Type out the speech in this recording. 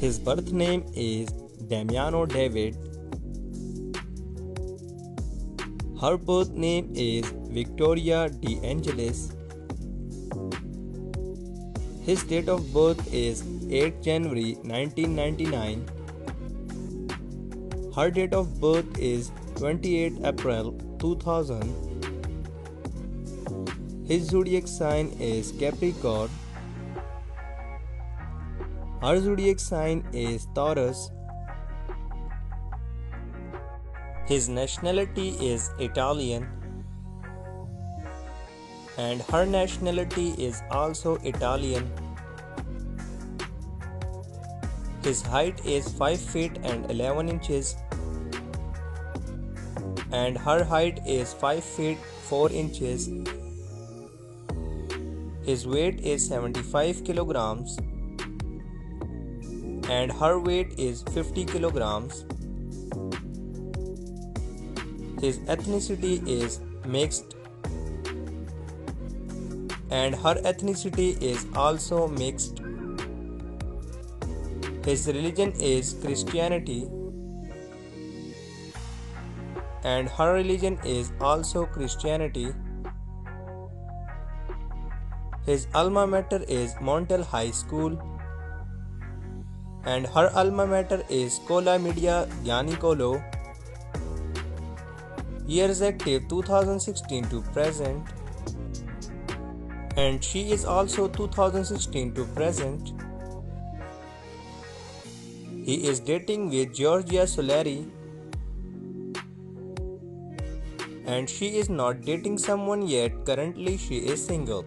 His birth name is Damiano David. Her birth name is Victoria De Angelis. His date of birth is 8 January 1999. Her date of birth is 28 April 2000. His zodiac sign is Capricorn. Her zodiac sign is Taurus. His nationality is Italian. And her nationality is also Italian. His height is 5 feet and 11 inches. And her height is 5 feet 4 inches. His weight is 75 kilograms and her weight is 50 kilograms. His ethnicity is mixed and her ethnicity is also mixed. His religion is Christianity and her religion is also Christianity. His alma mater is Montel High School and her alma mater is Scuola Media Gianicolo. Years active 2016 to present and she is also 2016 to present. He is dating with Giorgia Soleri and she is not dating someone yet currently she is single